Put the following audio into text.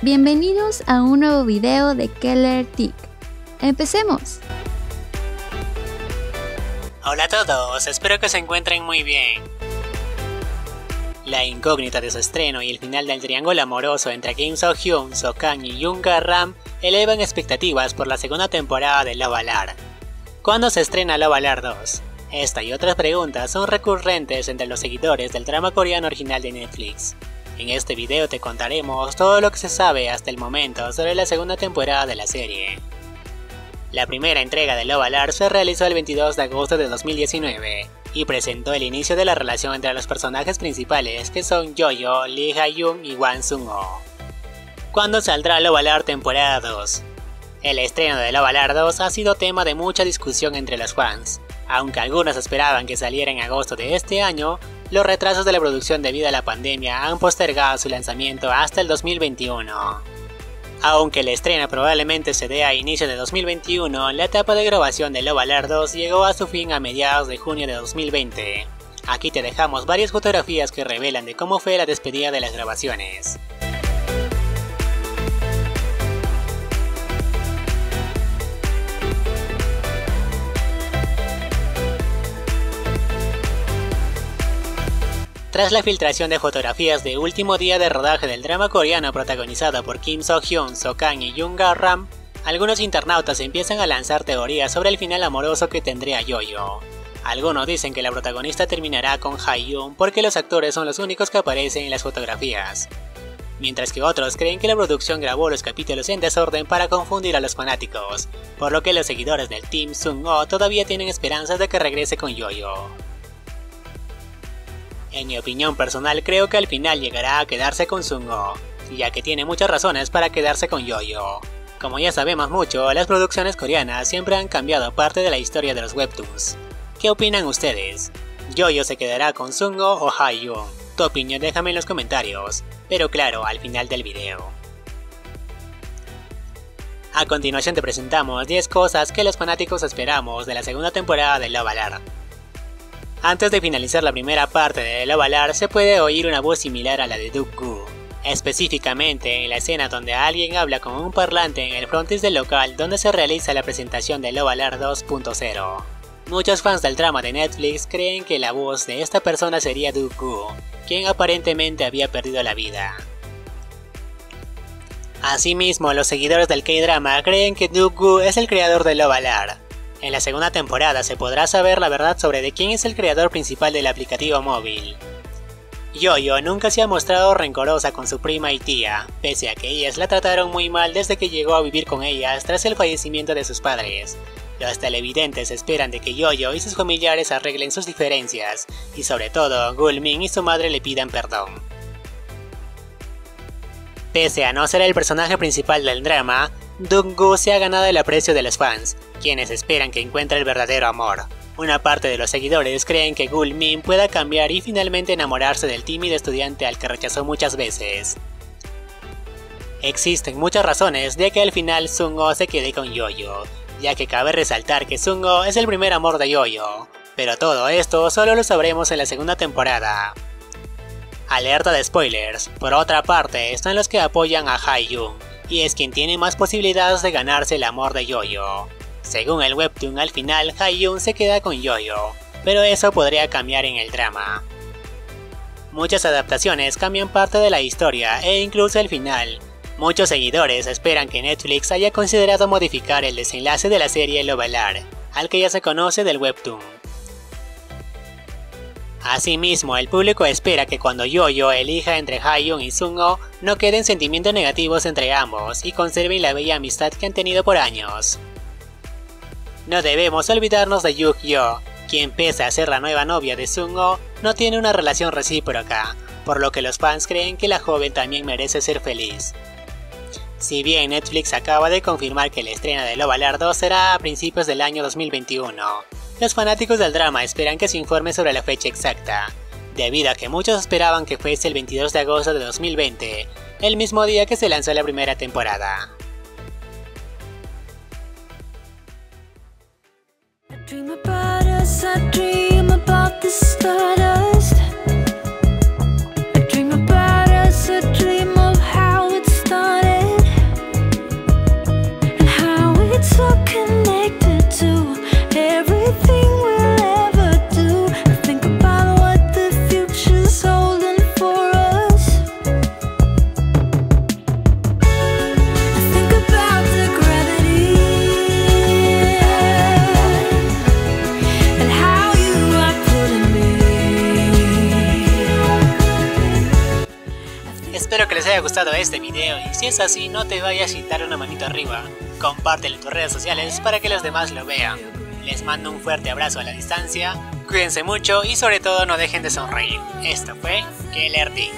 Bienvenidos a un nuevo video de Keller Tick. ¡Empecemos! Hola a todos, espero que se encuentren muy bien. La incógnita de su estreno y el final del triángulo amoroso entre Kim So-hyun, So Kang y Jung Ram elevan expectativas por la segunda temporada de Love Alarm. ¿Cuándo se estrena Love Alarm 2? Esta y otras preguntas son recurrentes entre los seguidores del drama coreano original de Netflix. En este video te contaremos todo lo que se sabe hasta el momento sobre la segunda temporada de la serie. La primera entrega de Love Alarm se realizó el 22 de agosto de 2019 y presentó el inicio de la relación entre los personajes principales que son Jojo, Lee Ha-yoon y Wan Sung-ho. ¿Cuándo saldrá Love temporada 2? El estreno de Love Alarm 2 ha sido tema de mucha discusión entre los fans. Aunque algunos esperaban que saliera en agosto de este año, los retrasos de la producción debido a la pandemia han postergado su lanzamiento hasta el 2021. Aunque el estreno probablemente se dé a inicio de 2021, la etapa de grabación de Love Alert 2 llegó a su fin a mediados de junio de 2020. Aquí te dejamos varias fotografías que revelan de cómo fue la despedida de las grabaciones. Tras la filtración de fotografías de último día de rodaje del drama coreano protagonizado por Kim So-hyun, So Kang y Jung Ga-ram, algunos internautas empiezan a lanzar teorías sobre el final amoroso que tendría Yo-Yo. Algunos dicen que la protagonista terminará con Ha-yoon porque los actores son los únicos que aparecen en las fotografías. Mientras que otros creen que la producción grabó los capítulos en desorden para confundir a los fanáticos, por lo que los seguidores del Team Sung-ho todavía tienen esperanzas de que regrese con Yo-Yo. En mi opinión personal creo que al final llegará a quedarse con Sungo, ya que tiene muchas razones para quedarse con Yoyo. Como ya sabemos mucho, las producciones coreanas siempre han cambiado parte de la historia de los webtoons. ¿Qué opinan ustedes? ¿Yoyo se quedará con Sungo o Haiyun? Tu opinión déjame en los comentarios, pero claro, al final del video. A continuación te presentamos 10 cosas que los fanáticos esperamos de la segunda temporada de Love Alarm. Antes de finalizar la primera parte de Love Alarm se puede oír una voz similar a la de Gu, específicamente en la escena donde alguien habla con un parlante en el frontis del local donde se realiza la presentación de Love Alarm 2.0. Muchos fans del drama de Netflix creen que la voz de esta persona sería Gu, quien aparentemente había perdido la vida. Asimismo, los seguidores del K-drama creen que Gu es el creador de Love Alarm, en la segunda temporada se podrá saber la verdad sobre de quién es el creador principal del aplicativo móvil. Yoyo nunca se ha mostrado rencorosa con su prima y tía, pese a que ellas la trataron muy mal desde que llegó a vivir con ellas tras el fallecimiento de sus padres. Los televidentes esperan de que Yoyo y sus familiares arreglen sus diferencias, y sobre todo Gulmin y su madre le pidan perdón. Pese a no ser el personaje principal del drama, Gu se ha ganado el aprecio de los fans, quienes esperan que encuentre el verdadero amor. Una parte de los seguidores creen que Gul Min pueda cambiar y finalmente enamorarse del tímido estudiante al que rechazó muchas veces. Existen muchas razones de que al final Sungo se quede con Yoyo, ya que cabe resaltar que Sungo es el primer amor de Yoyo, pero todo esto solo lo sabremos en la segunda temporada. Alerta de spoilers, por otra parte están los que apoyan a Haiyun, y es quien tiene más posibilidades de ganarse el amor de Yoyo. Según el webtoon, al final Haiyun se queda con Yoyo, pero eso podría cambiar en el drama. Muchas adaptaciones cambian parte de la historia e incluso el final. Muchos seguidores esperan que Netflix haya considerado modificar el desenlace de la serie Lovelar, al que ya se conoce del webtoon. Asimismo, el público espera que cuando Yoyo elija entre Haiyun y Sungo, no queden sentimientos negativos entre ambos y conserven la bella amistad que han tenido por años. No debemos olvidarnos de Yuk-yo, quien pese a ser la nueva novia de Sungo, no tiene una relación recíproca, por lo que los fans creen que la joven también merece ser feliz. Si bien Netflix acaba de confirmar que el estreno de Love Alarm 2 será a principios del año 2021, los fanáticos del drama esperan que se informe sobre la fecha exacta, debido a que muchos esperaban que fuese el 22 de agosto de 2020, el mismo día que se lanzó la primera temporada. Les haya gustado este video y si es así no te vayas sin dar una manito arriba. Compártelo en tus redes sociales para que los demás lo vean. Les mando un fuerte abrazo a la distancia, cuídense mucho y sobre todo no dejen de sonreír. Esto fue Keller Dick.